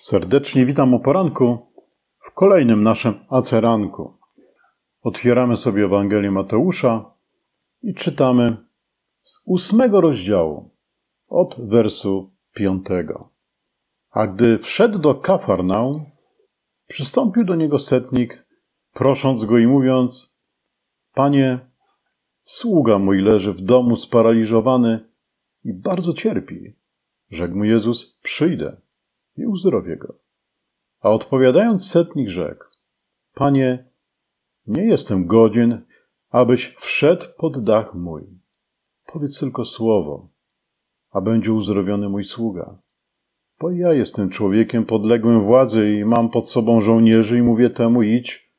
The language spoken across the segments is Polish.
Serdecznie witam o poranku w kolejnym naszym aceranku. Otwieramy sobie Ewangelię Mateusza i czytamy z ósmego rozdziału od wersu piątego. A gdy wszedł do Kafarnaum, przystąpił do niego setnik, prosząc go i mówiąc: Panie, sługa mój leży w domu sparaliżowany i bardzo cierpi. Rzekł mu Jezus: Przyjdę i uzdrowię go. A odpowiadając setnik rzekł, Panie, nie jestem godzien, abyś wszedł pod dach mój. Powiedz tylko słowo, a będzie uzdrowiony mój sługa. Bo ja jestem człowiekiem podległym władzy i mam pod sobą żołnierzy i mówię temu idź,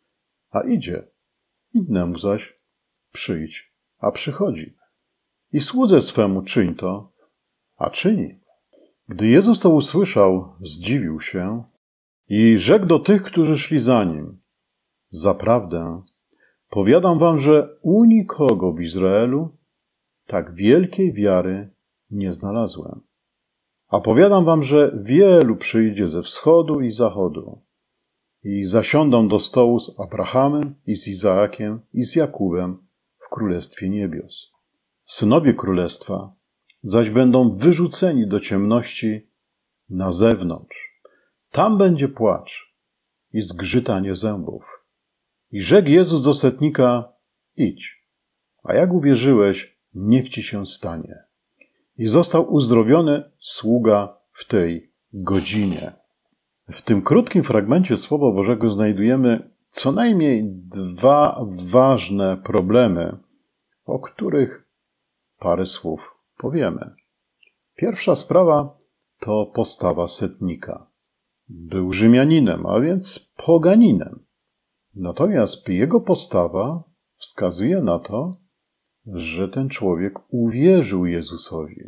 a idzie. Innemu zaś przyjdź, a przychodzi. I słudze swemu czyń to, a czyni. Gdy Jezus to usłyszał, zdziwił się i rzekł do tych, którzy szli za nim: Zaprawdę, powiadam wam, że u nikogo w Izraelu tak wielkiej wiary nie znalazłem. A powiadam wam, że wielu przyjdzie ze wschodu i zachodu i zasiądą do stołu z Abrahamem i z Izaakiem i z Jakubem w Królestwie Niebios. Synowie Królestwa zaś będą wyrzuceni do ciemności na zewnątrz. Tam będzie płacz i zgrzytanie zębów. I rzekł Jezus do setnika, idź, a jak uwierzyłeś, niech ci się stanie. I został uzdrowiony sługa w tej godzinie. W tym krótkim fragmencie Słowa Bożego znajdujemy co najmniej dwa ważne problemy, o których parę słów powiemy. Pierwsza sprawa to postawa setnika. Był Rzymianinem, a więc poganinem. Natomiast jego postawa wskazuje na to, że ten człowiek uwierzył Jezusowi.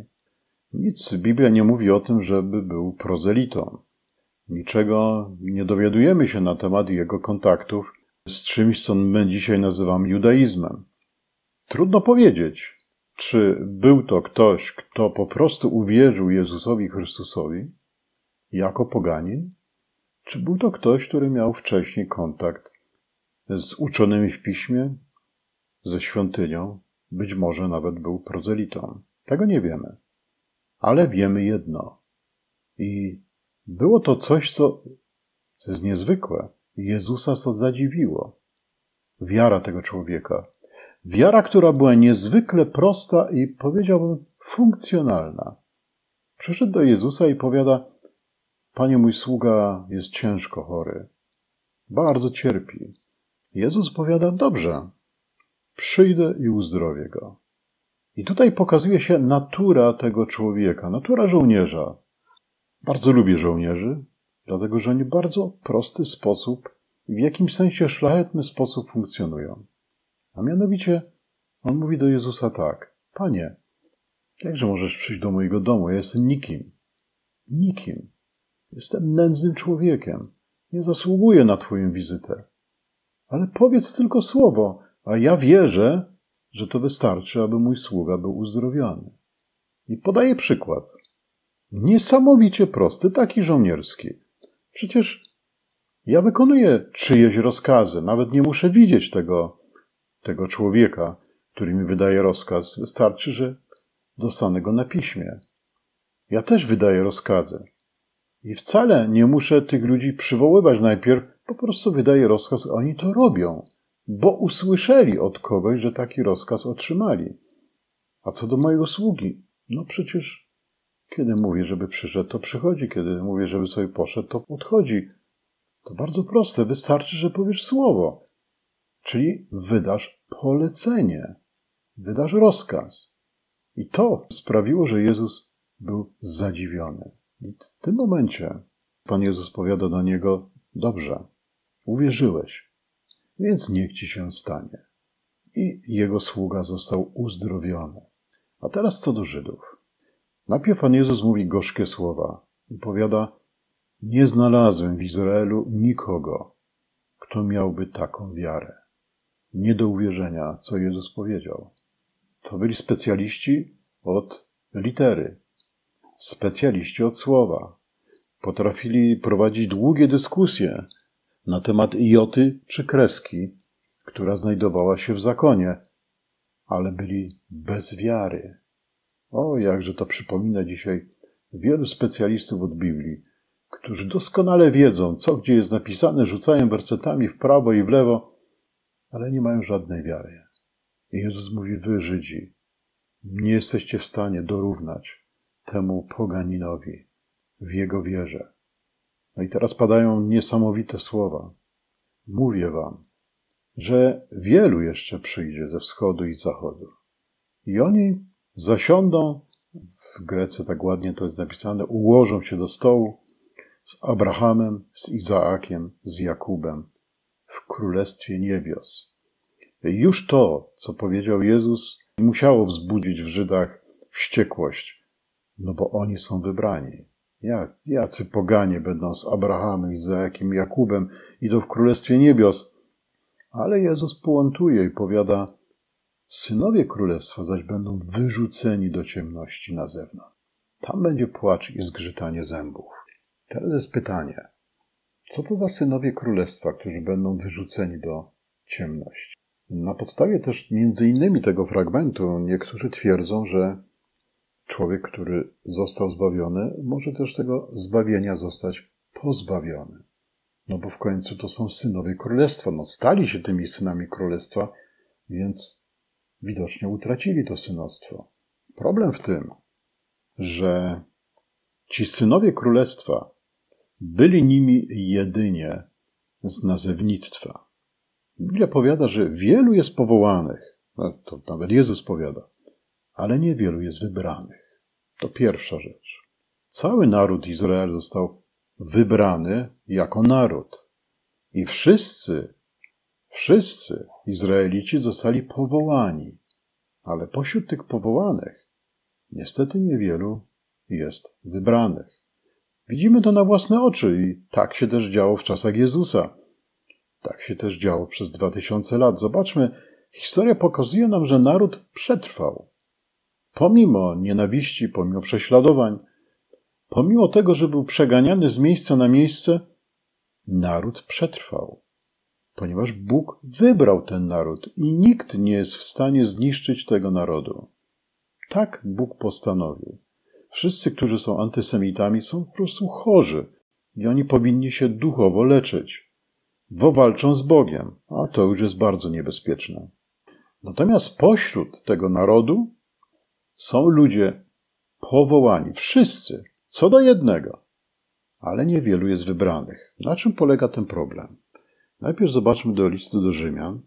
Nic Biblia nie mówi o tym, żeby był prozelitą. Niczego nie dowiadujemy się na temat jego kontaktów z czymś, co my dzisiaj nazywamy judaizmem. Trudno powiedzieć, czy był to ktoś, kto po prostu uwierzył Jezusowi Chrystusowi jako poganin? Czy był to ktoś, który miał wcześniej kontakt z uczonymi w piśmie, ze świątynią, być może nawet był prozelitą? Tego nie wiemy. Ale wiemy jedno. I było to coś, co, co jest niezwykłe. Jezusa to zadziwiło. Wiara tego człowieka. Wiara, która była niezwykle prosta i powiedziałbym funkcjonalna. Przyszedł do Jezusa i powiada: Panie, mój sługa jest ciężko chory, bardzo cierpi. Jezus powiada: Dobrze, przyjdę i uzdrowię go. I tutaj pokazuje się natura tego człowieka, natura żołnierza. Bardzo lubię żołnierzy, dlatego że oni w bardzo prosty sposób i w jakimś sensie szlachetny sposób funkcjonują. A mianowicie on mówi do Jezusa tak: Panie, jakże możesz przyjść do mojego domu? Ja jestem nikim. Nikim. Jestem nędznym człowiekiem. Nie zasługuję na Twoją wizytę. Ale powiedz tylko słowo, a ja wierzę, że to wystarczy, aby mój sługa był uzdrowiony. I podaję przykład. Niesamowicie prosty, taki żołnierski. Przecież ja wykonuję czyjeś rozkazy, nawet nie muszę widzieć tego tego człowieka, który mi wydaje rozkaz. Wystarczy, że dostanę go na piśmie. Ja też wydaję rozkazy. I wcale nie muszę tych ludzi przywoływać najpierw, po prostu wydaję rozkaz, oni to robią, bo usłyszeli od kogoś, że taki rozkaz otrzymali. A co do mojego sługi, no przecież kiedy mówię, żeby przyszedł, to przychodzi, kiedy mówię, żeby sobie poszedł, to odchodzi. To bardzo proste, wystarczy, że powiesz słowo. Czyli wydasz polecenie, wydasz rozkaz. I to sprawiło, że Jezus był zadziwiony. I w tym momencie Pan Jezus powiada do niego: Dobrze, uwierzyłeś, więc niech ci się stanie. I jego sługa został uzdrowiony. A teraz co do Żydów. Najpierw Pan Jezus mówi gorzkie słowa i powiada: Nie znalazłem w Izraelu nikogo, kto miałby taką wiarę nie do uwierzenia, co Jezus powiedział. To byli specjaliści od litery, specjaliści od słowa. Potrafili prowadzić długie dyskusje na temat joty czy kreski, która znajdowała się w zakonie, ale byli bez wiary. O, jakże to przypomina dzisiaj wielu specjalistów od Biblii, którzy doskonale wiedzą, co gdzie jest napisane, rzucają wersetami w prawo i w lewo, ale nie mają żadnej wiary. I Jezus mówi, wy Żydzi, nie jesteście w stanie dorównać temu poganinowi w jego wierze. No i teraz padają niesamowite słowa. Mówię wam, że wielu jeszcze przyjdzie ze wschodu i zachodu. I oni zasiądą, w Grece tak ładnie to jest napisane, ułożą się do stołu z Abrahamem, z Izaakiem, z Jakubem w Królestwie Niebios. Już to, co powiedział Jezus, musiało wzbudzić w Żydach wściekłość, no bo oni są wybrani. Jak, jacy poganie będą z Abrahamem, Izaakiem, Jakubem, idą w Królestwie Niebios. Ale Jezus połątuje i powiada, synowie Królestwa zaś będą wyrzuceni do ciemności na zewnątrz. Tam będzie płacz i zgrzytanie zębów. Teraz jest pytanie, co to za synowie Królestwa, którzy będą wyrzuceni do ciemności? Na podstawie też między innymi tego fragmentu niektórzy twierdzą, że człowiek, który został zbawiony, może też tego zbawienia zostać pozbawiony. No bo w końcu to są synowie królestwa. No stali się tymi synami królestwa, więc widocznie utracili to synostwo. Problem w tym, że ci synowie królestwa byli nimi jedynie z nazewnictwa. Biblia powiada, że wielu jest powołanych, no, to nawet Jezus powiada, ale niewielu jest wybranych. To pierwsza rzecz. Cały naród Izrael został wybrany jako naród. I wszyscy, wszyscy Izraelici zostali powołani. Ale pośród tych powołanych niestety niewielu jest wybranych. Widzimy to na własne oczy i tak się też działo w czasach Jezusa. Tak się też działo przez dwa tysiące lat. Zobaczmy, historia pokazuje nam, że naród przetrwał. Pomimo nienawiści, pomimo prześladowań, pomimo tego, że był przeganiany z miejsca na miejsce, naród przetrwał. Ponieważ Bóg wybrał ten naród i nikt nie jest w stanie zniszczyć tego narodu. Tak Bóg postanowił. Wszyscy, którzy są antysemitami, są po prostu chorzy i oni powinni się duchowo leczyć, bo walczą z Bogiem, a to już jest bardzo niebezpieczne. Natomiast pośród tego narodu są ludzie powołani, wszyscy, co do jednego, ale niewielu jest wybranych. Na czym polega ten problem? Najpierw zobaczmy do listu do Rzymian,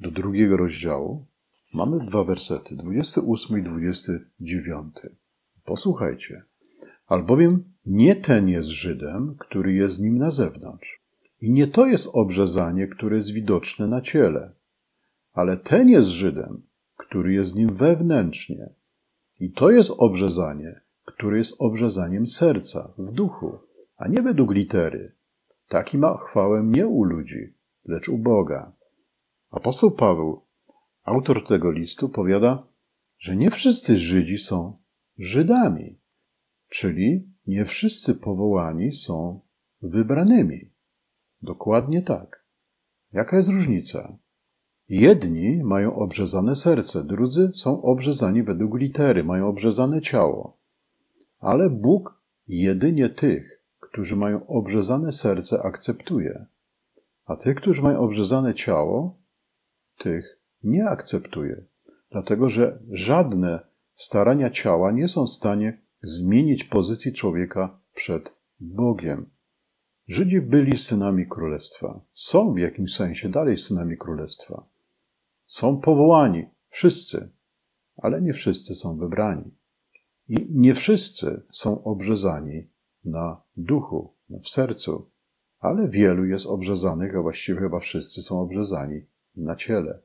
do drugiego rozdziału. Mamy dwa wersety, 28 i 29. Posłuchajcie. Albowiem nie ten jest Żydem, który jest z nim na zewnątrz. I nie to jest obrzezanie, które jest widoczne na ciele, ale ten jest Żydem, który jest z nim wewnętrznie. I to jest obrzezanie, które jest obrzezaniem serca, w duchu, a nie według litery. Taki ma chwałę nie u ludzi, lecz u Boga. Apostoł Paweł, autor tego listu, powiada, że nie wszyscy Żydzi są Żydami, czyli nie wszyscy powołani są wybranymi. Dokładnie tak. Jaka jest różnica? Jedni mają obrzezane serce, drudzy są obrzezani według litery, mają obrzezane ciało. Ale Bóg jedynie tych, którzy mają obrzezane serce, akceptuje, a tych, którzy mają obrzezane ciało, tych nie akceptuje, dlatego że żadne starania ciała nie są w stanie zmienić pozycji człowieka przed Bogiem. Żydzi byli synami królestwa. Są w jakimś sensie dalej synami królestwa. Są powołani, wszyscy, ale nie wszyscy są wybrani. I nie wszyscy są obrzezani na duchu, w sercu, ale wielu jest obrzezanych, a właściwie chyba wszyscy są obrzezani na ciele.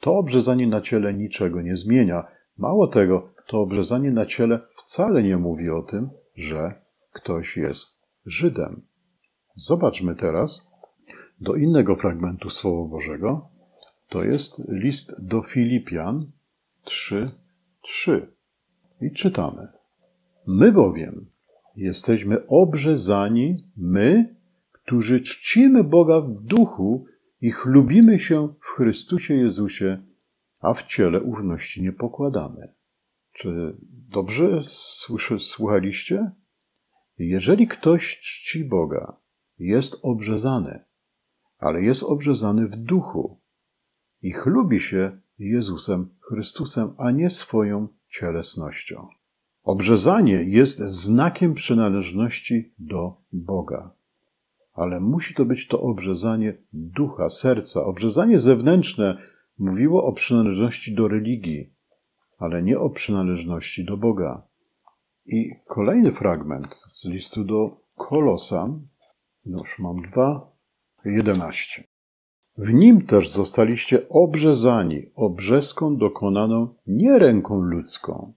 To obrzezanie na ciele niczego nie zmienia, Mało tego, to obrzezanie na ciele wcale nie mówi o tym, że ktoś jest Żydem. Zobaczmy teraz do innego fragmentu Słowa Bożego. To jest list do Filipian 3:3. I czytamy: My bowiem Jesteśmy obrzezani, my, którzy czcimy Boga w duchu i chlubimy się w Chrystusie Jezusie, a w ciele ufności nie pokładamy. Czy dobrze słyszy, słuchaliście? Jeżeli ktoś czci Boga, jest obrzezany, ale jest obrzezany w duchu i chlubi się Jezusem Chrystusem, a nie swoją cielesnością. Obrzezanie jest znakiem przynależności do Boga. Ale musi to być to obrzezanie ducha, serca. Obrzezanie zewnętrzne mówiło o przynależności do religii, ale nie o przynależności do Boga. I kolejny fragment z listu do Kolosan, już mam dwa, jedenaście. W nim też zostaliście obrzezani obrzeską dokonaną nie ręką ludzką,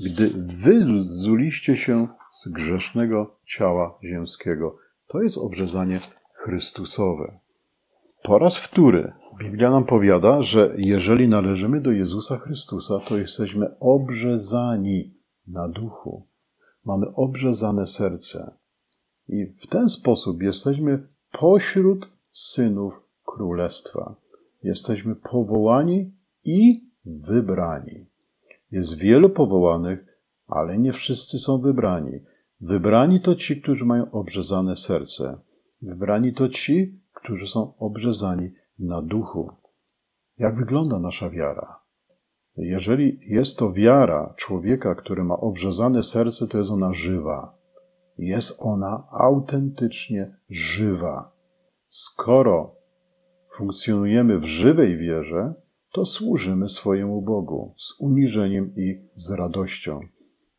gdy wyzuliście się z grzesznego ciała ziemskiego. To jest obrzezanie Chrystusowe. Po raz wtóry Biblia nam powiada, że jeżeli należymy do Jezusa Chrystusa, to jesteśmy obrzezani na duchu. Mamy obrzezane serce. I w ten sposób jesteśmy pośród synów królestwa. Jesteśmy powołani i wybrani. Jest wielu powołanych, ale nie wszyscy są wybrani. Wybrani to ci, którzy mają obrzezane serce. Wybrani to ci, którzy są obrzezani na duchu. Jak wygląda nasza wiara? Jeżeli jest to wiara człowieka, który ma obrzezane serce, to jest ona żywa. Jest ona autentycznie żywa. Skoro funkcjonujemy w żywej wierze, to służymy swojemu Bogu z uniżeniem i z radością.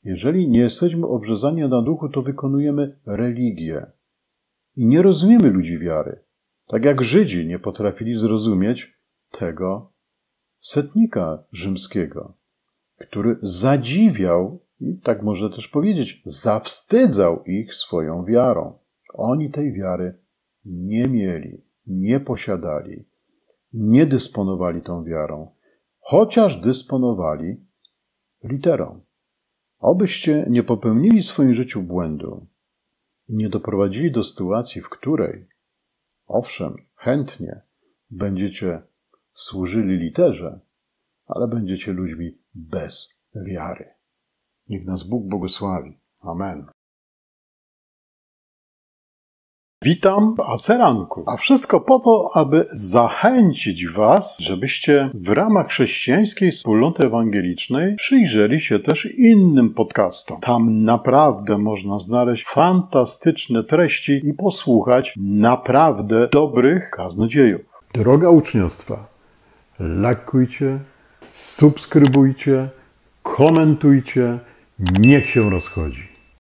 Jeżeli nie jesteśmy obrzezani na duchu, to wykonujemy religię. I nie rozumiemy ludzi wiary. Tak jak Żydzi nie potrafili zrozumieć tego setnika rzymskiego, który zadziwiał i tak można też powiedzieć, zawstydzał ich swoją wiarą. Oni tej wiary nie mieli, nie posiadali, nie dysponowali tą wiarą, chociaż dysponowali literą. Obyście nie popełnili w swoim życiu błędu, nie doprowadzili do sytuacji, w której, owszem, chętnie będziecie służyli literze, ale będziecie ludźmi bez wiary. Niech nas Bóg błogosławi. Amen. Witam w Aceranku, a wszystko po to, aby zachęcić Was, żebyście w ramach chrześcijańskiej wspólnoty ewangelicznej przyjrzeli się też innym podcastom. Tam naprawdę można znaleźć fantastyczne treści i posłuchać naprawdę dobrych kaznodziejów. Droga uczniostwa, lajkujcie, subskrybujcie, komentujcie, niech się rozchodzi.